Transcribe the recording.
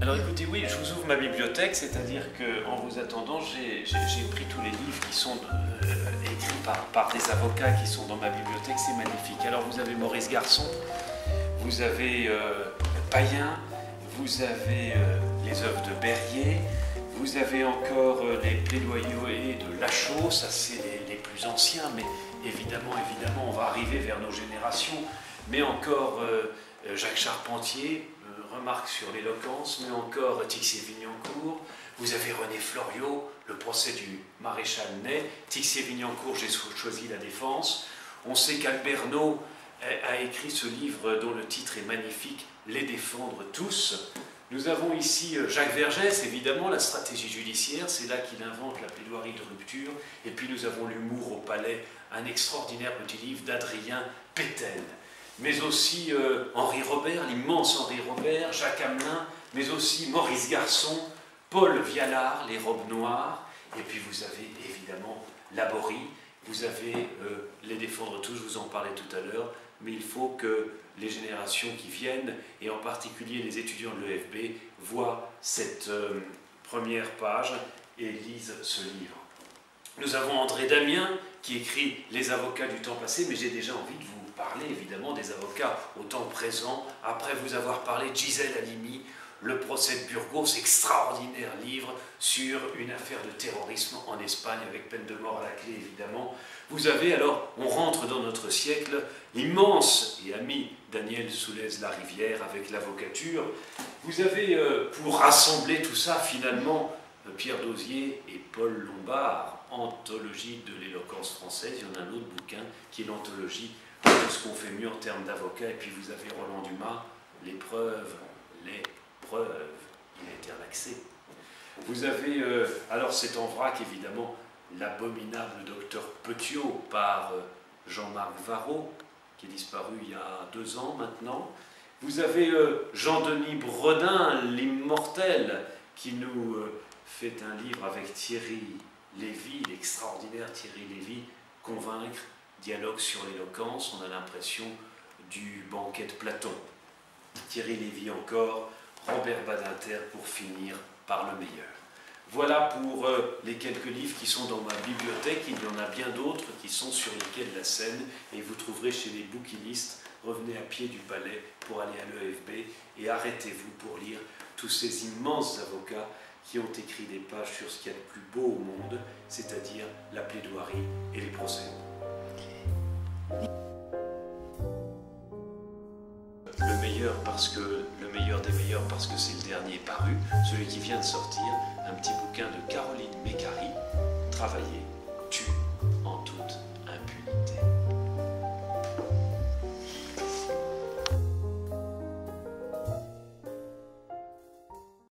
Alors écoutez, oui, je vous ouvre ma bibliothèque, c'est-à-dire qu'en vous attendant, j'ai pris tous les livres qui sont euh, écrits par, des avocats qui sont dans ma bibliothèque, c'est magnifique. Alors vous avez Maurice Garçon, vous avez euh, Payen, vous avez euh, les œuvres de Berrier, vous avez encore les plaidoyers de Lachaud, ça c'est les, les, plus anciens, mais évidemment, évidemment, on va arriver vers nos générations, mais encore Jacques Charpentier, remarque sur l'éloquence, mais encore Tixier-Vignancourt. Vous avez René Floriot, le procès du maréchal Ney. Tixier-Vignancourt, j'ai choisi la défense. On sait qu'Alberno a écrit ce livre dont le titre est magnifique, Les défendre tous. Nous avons ici euh, Jacques Vergès, évidemment, la stratégie judiciaire, c'est là qu'il invente la plaidoirie de rupture. Et puis nous avons L'humour au palais, un extraordinaire petit livre d'Adrien Pétel mais aussi euh, Henri Robert, l'immense Henri Robert, Jacques Hamelin, mais aussi Maurice Garçon, Paul Vialard, Les robes noires, et puis vous avez évidemment Laborie, vous avez euh, Les défendre tous, je vous en parlais tout à l'heure, mais il faut que les générations qui viennent, et en particulier les étudiants de l'EFB, voient cette euh, première page et lisent ce livre. Nous avons André Damien qui écrit Les avocats du temps passé, mais j'ai déjà envie de vous parler évidemment des avocats au temps présent, après vous avoir parlé Gisèle Halimi, le procès de Burgos, extraordinaire livre sur une affaire de terrorisme en Espagne avec peine de mort à la clé évidemment. Vous avez alors, on rentre dans notre siècle, l'immense et ami Daniel Soulez-Larivière avec l'avocature. Vous avez, euh, pour rassembler tout ça finalement, euh, Pierre Dosier et Paul Lombard, anthologie de l'éloquence française. Il y en a un autre bouquin qui est l'anthologie tout ce qu'on fait mieux en termes d'avocat. Et puis vous avez Roland Dumas, les preuves, les preuves. Il a été relaxé. Vous avez, euh, alors c'est en vrac évidemment, l'abominable docteur Petiot par euh, Jean-Marc Varro, qui est disparu il y a deux ans maintenant. Vous avez euh, Jean-Denis Bredin, l'immortel, qui nous fait un livre avec Thierry Lévy, l'extraordinaire Thierry Lévy, Convaincre dialogue sur l'éloquence, on a l'impression du banquet de Platon. Thierry Lévy encore, Robert Badinter pour finir par le meilleur. Voilà pour euh, les quelques livres qui sont dans ma bibliothèque. Il y en a bien d'autres qui sont sur les quais de la Seine et vous trouverez chez les bouquinistes. Revenez à pied du palais pour aller à l'EFB et arrêtez-vous pour lire tous ces immenses avocats qui ont écrit des pages sur ce qu'il y a de plus beau au monde, c'est-à-dire la plaidoirie et les procès. Le meilleur parce que le meilleur des meilleurs parce que c'est le dernier paru, celui qui vient de sortir, un petit bouquin de Caroline Mécari, Travailler